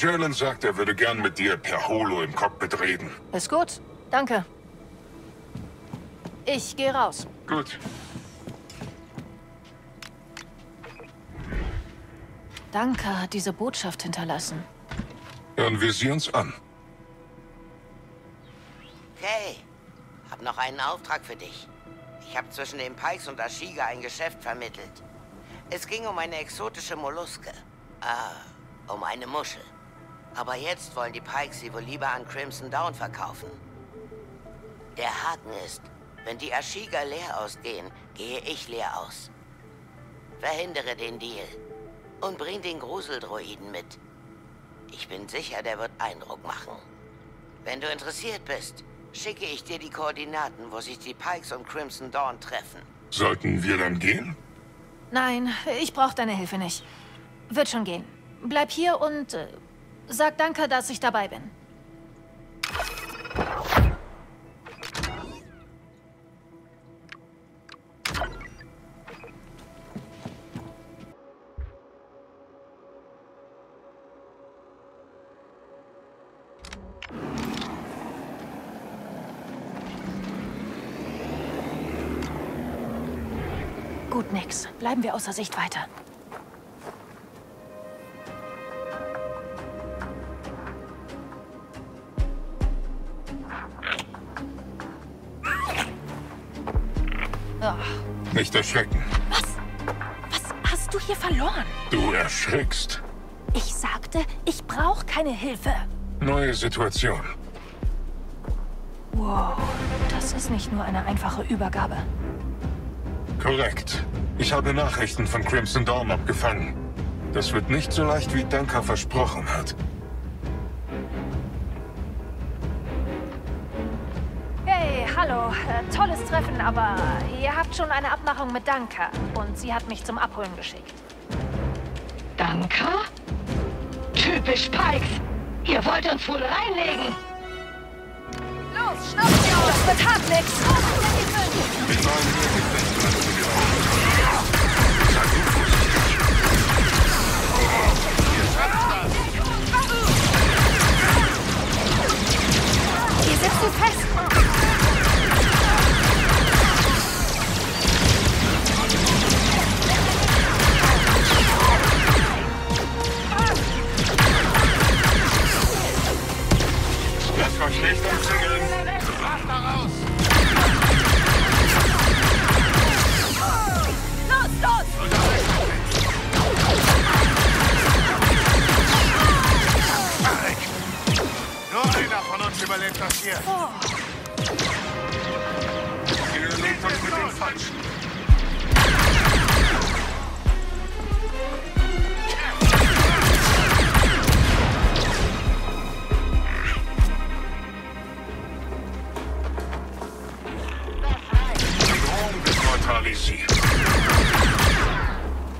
Jalen sagt, er würde gern mit dir per Holo im Cockpit reden. Ist gut. Danke. Ich gehe raus. Gut. Danke hat diese Botschaft hinterlassen. Hören wir sie uns an. Okay, hab noch einen Auftrag für dich. Ich habe zwischen den Pikes und Ashiga ein Geschäft vermittelt. Es ging um eine exotische Molluske. Ah, um eine Muschel. Aber jetzt wollen die Pikes sie wohl lieber an Crimson Dawn verkaufen. Der Haken ist, wenn die Ashiga leer ausgehen, gehe ich leer aus. Verhindere den Deal. Und bring den Gruseldroiden mit. Ich bin sicher, der wird Eindruck machen. Wenn du interessiert bist, schicke ich dir die Koordinaten, wo sich die Pikes und Crimson Dawn treffen. Sollten wir dann gehen? Nein, ich brauche deine Hilfe nicht. Wird schon gehen. Bleib hier und äh, sag danke, dass ich dabei bin. Gut, nix. Bleiben wir außer Sicht weiter. Nicht erschrecken. was? Was hast du hier verloren? Du erschrickst. Ich sagte, ich brauche keine Hilfe. Neue Situation. Wow, das ist nicht nur eine einfache Übergabe. Korrekt. Ich habe Nachrichten von Crimson Dawn abgefangen. Das wird nicht so leicht, wie Danka versprochen hat. Äh, tolles Treffen, aber ihr habt schon eine Abmachung mit Danka. Und sie hat mich zum Abholen geschickt. Danka? Typisch Pikes. Ihr wollt uns wohl reinlegen. Los, schnapp sie aus! Das wird hart, nix! Wir wollen hier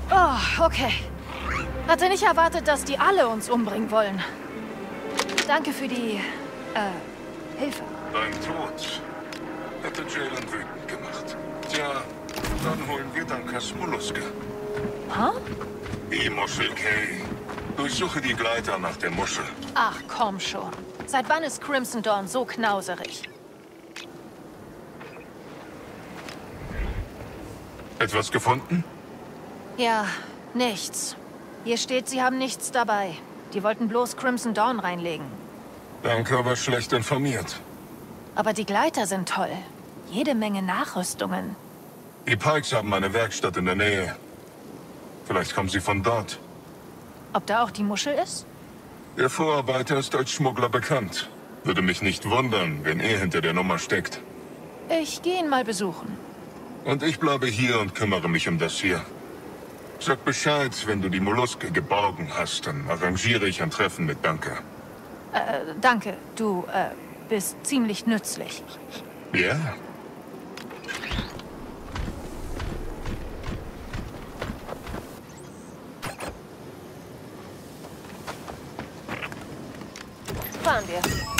Oh, okay. Hatte nicht erwartet, dass die alle uns umbringen wollen. Danke für die, äh, Hilfe. Dein Tod hätte Jalen wütend gemacht. Tja, dann holen wir Dankas Molluske. Huh? Die Muschel, Kay. Durchsuche die Gleiter nach der Muschel. Ach, komm schon. Seit wann ist Crimson Dawn so knauserig? Etwas gefunden? Ja, nichts. Hier steht, sie haben nichts dabei. Die wollten bloß Crimson Dawn reinlegen. Danke, aber schlecht informiert. Aber die Gleiter sind toll. Jede Menge Nachrüstungen. Die Pikes haben eine Werkstatt in der Nähe. Vielleicht kommen sie von dort. Ob da auch die Muschel ist? Der Vorarbeiter ist als Schmuggler bekannt. Würde mich nicht wundern, wenn er hinter der Nummer steckt. Ich gehe ihn mal besuchen. Und ich bleibe hier und kümmere mich um das hier. Sag Bescheid, wenn du die Molluske geborgen hast, dann arrangiere ich ein Treffen mit Danke. Äh, danke. Du, äh, bist ziemlich nützlich. Ja? Fahren wir.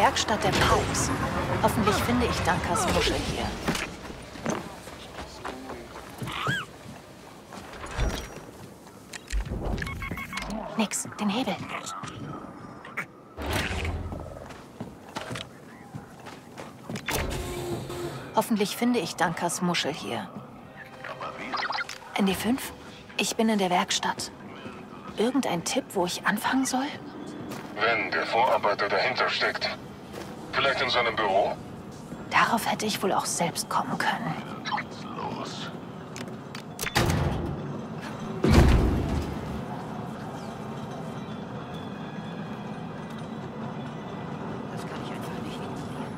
Werkstatt der Pikes. Hoffentlich finde ich Dankas Muschel hier. Nix, den Hebel. Hoffentlich finde ich Dankas Muschel hier. ND5? Ich bin in der Werkstatt. Irgendein Tipp, wo ich anfangen soll? Wenn der Vorarbeiter dahinter steckt. Vielleicht in seinem Büro? Darauf hätte ich wohl auch selbst kommen können. Los. Das kann ich einfach nicht ignorieren.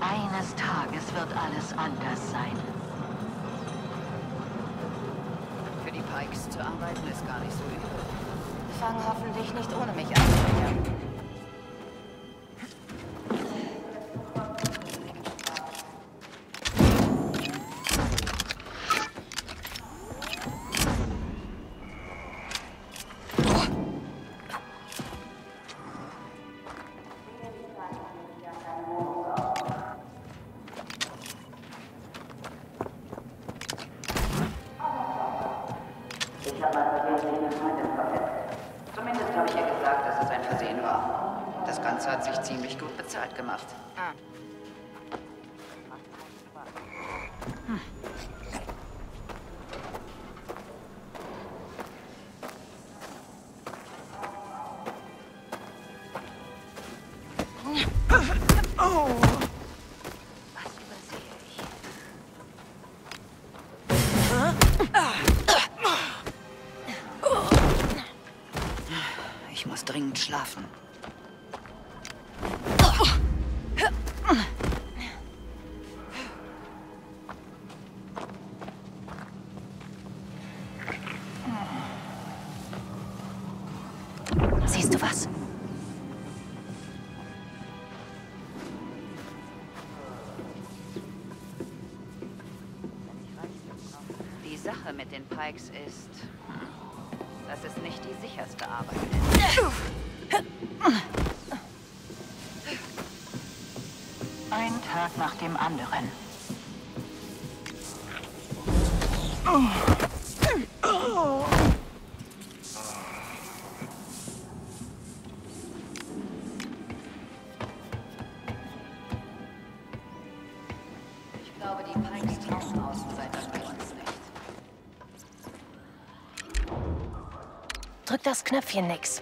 Eines Tages wird alles anders sein. Für die Pikes zu arbeiten ist gar nicht so übel. Fang hoffentlich nicht ohne mich an, Das Ganze hat sich ziemlich gut bezahlt gemacht. Ich? Ich muss dringend schlafen. Siehst du was? Die Sache mit den Pikes ist, dass es nicht die sicherste Arbeit ist. Tag nach dem anderen. Ich glaube, die Pikes trauen Außenseitern bei uns nicht. Drück das Knöpfchen nix.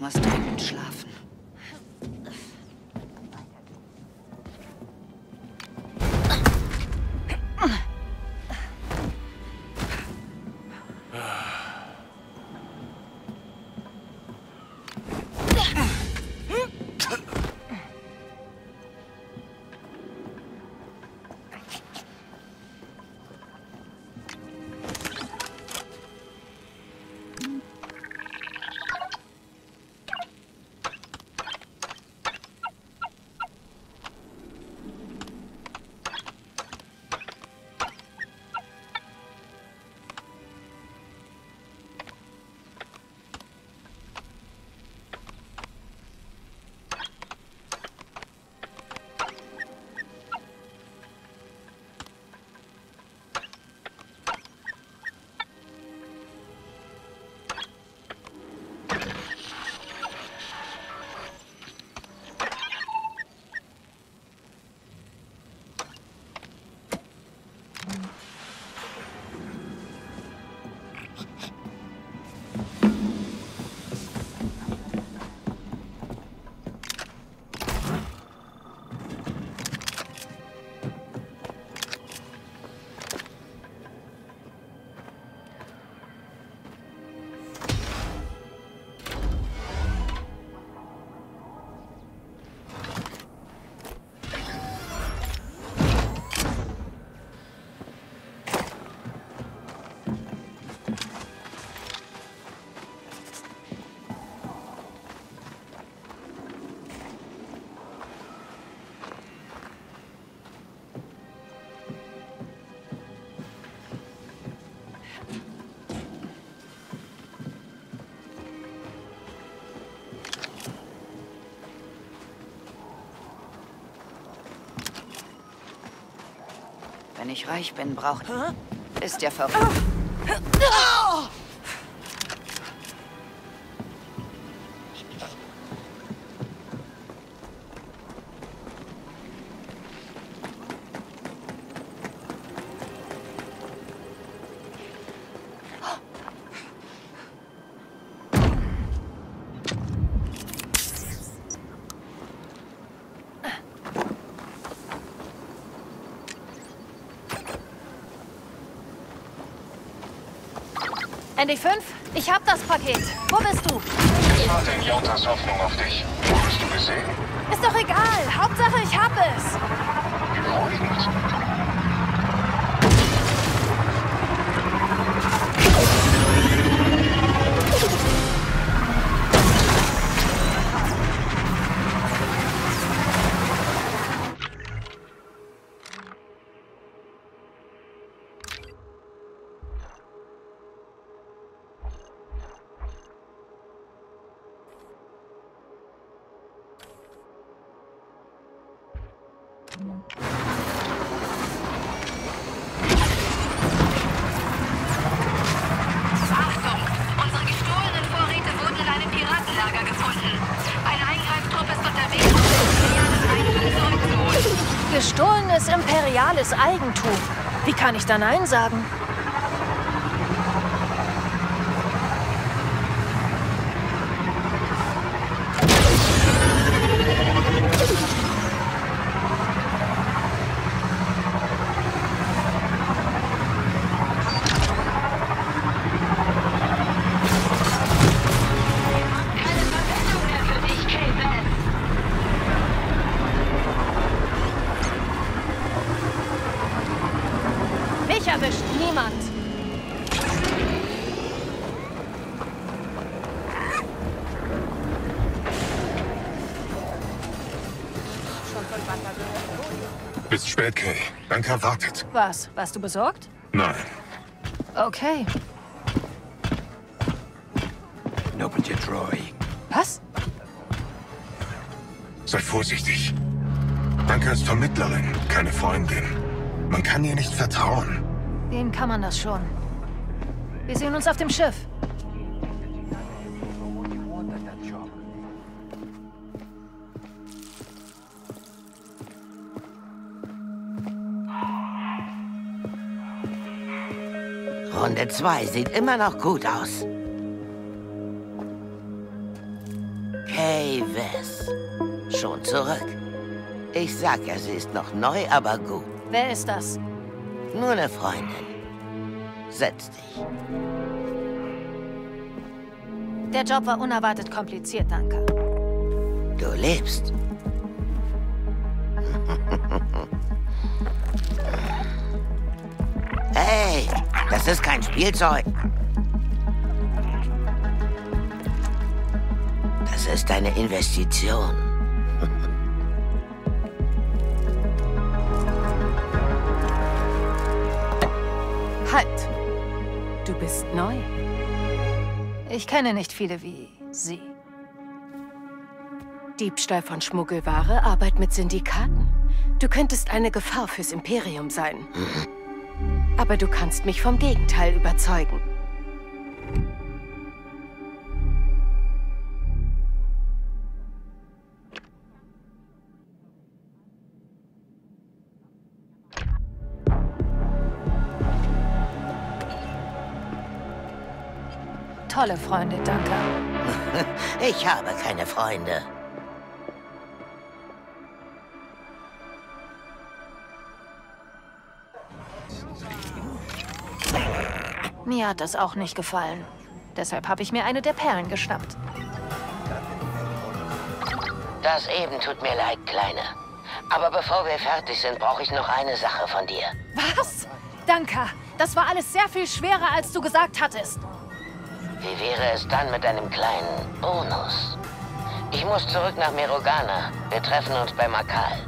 Muss dringend schlafen. Ich reich bin, brauche ich... Ist ja verrückt. ND5, ich hab das Paket. Wo bist du? Ich warte in Jotas Hoffnung auf dich. Wurdest du gesehen? Ist doch egal. Hauptsache, ich hab es. Beruhigend. Gestohlenes imperiales Eigentum. Wie kann ich da Nein sagen? Bis spät, Kay. Danke, wartet. Was? Warst du besorgt? Nein. Okay. Nobody Troy. Was? Sei vorsichtig. Danke ist Vermittlerin, keine Freundin. Man kann ihr nicht vertrauen. Wem kann man das schon? Wir sehen uns auf dem Schiff. Runde 2 sieht immer noch gut aus. Kay Wes. Schon zurück. Ich sag ja, sie ist noch neu, aber gut. Wer ist das? Nur eine Freundin. Setz dich. Der Job war unerwartet kompliziert, danke. Du lebst. Hey, ist kein Spielzeug. Das ist eine Investition. Halt! Du bist neu. Ich kenne nicht viele wie Sie. Diebstahl von Schmuggelware, Arbeit mit Syndikaten. Du könntest eine Gefahr fürs Imperium sein. Aber du kannst mich vom Gegenteil überzeugen. Tolle Freunde, danke. Ich habe keine Freunde. Mir hat das auch nicht gefallen. Deshalb habe ich mir eine der Perlen geschnappt. Das eben tut mir leid, Kleine. Aber bevor wir fertig sind, brauche ich noch eine Sache von dir. Was? Danke. Das war alles sehr viel schwerer, als du gesagt hattest. Wie wäre es dann mit einem kleinen Bonus? Ich muss zurück nach Merogana. Wir treffen uns bei Makal.